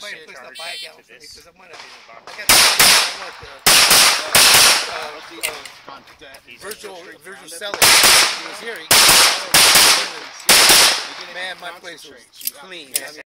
i'm gonna. Uh, I got the uh, uh, uh Contact. Virgil Straight Virgil. Seller. He was here. He, man, my place was clean.